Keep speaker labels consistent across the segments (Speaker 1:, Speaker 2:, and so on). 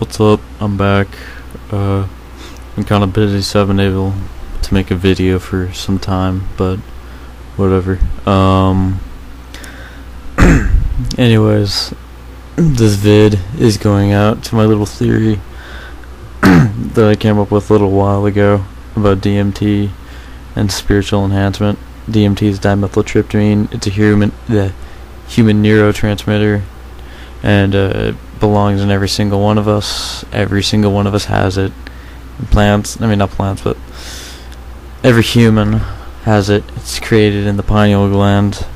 Speaker 1: What's up? I'm back. Uh, I'm kind of busy, so I haven't been able to make a video for some time, but whatever. Um, anyways, this vid is going out to my little theory that I came up with a little while ago about DMT and spiritual enhancement. DMT is dimethyltryptamine. It's a human, the human neurotransmitter, and uh, belongs in every single one of us. Every single one of us has it. Plants, I mean not plants, but every human has it. It's created in the pineal gland.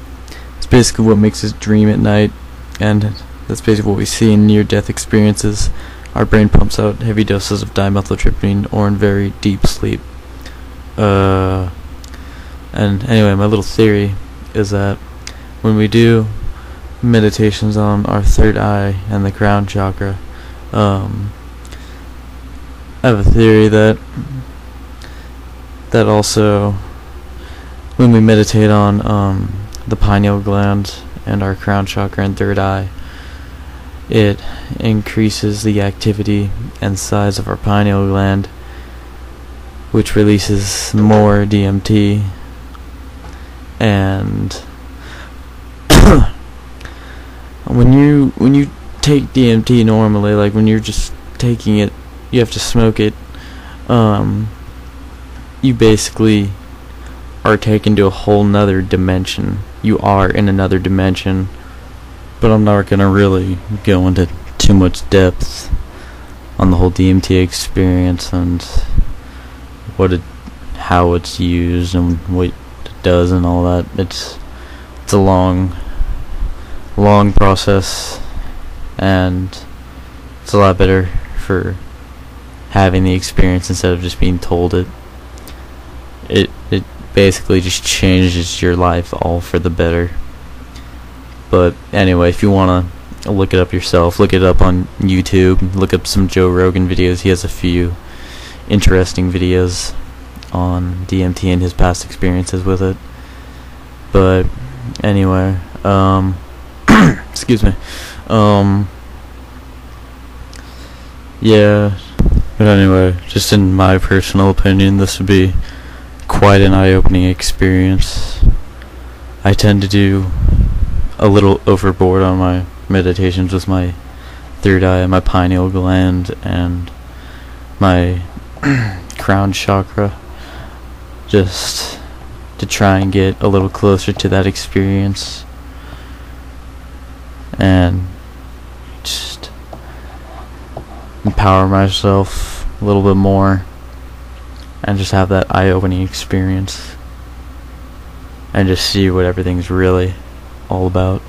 Speaker 1: It's basically what makes us dream at night, and that's basically what we see in near-death experiences. Our brain pumps out heavy doses of dimethyltryptamine or in very deep sleep. Uh, and anyway, my little theory is that when we do meditations on our third eye and the crown chakra. Um, I have a theory that that also when we meditate on um, the pineal gland and our crown chakra and third eye, it increases the activity and size of our pineal gland, which releases more DMT and when you when you take DMT normally, like when you're just taking it, you have to smoke it. Um, you basically are taken to a whole nother dimension. You are in another dimension, but I'm not gonna really go into too much depth on the whole DMT experience and what it, how it's used and what it does and all that. It's it's a long long process and it's a lot better for having the experience instead of just being told it. It it basically just changes your life all for the better. But anyway if you want to look it up yourself look it up on YouTube look up some Joe Rogan videos. He has a few interesting videos on DMT and his past experiences with it. But anyway um excuse me. Um, yeah, but anyway, just in my personal opinion, this would be quite an eye-opening experience. I tend to do a little overboard on my meditations with my third eye, my pineal gland, and my crown chakra, just to try and get a little closer to that experience and just empower myself a little bit more and just have that eye-opening experience and just see what everything's really all about.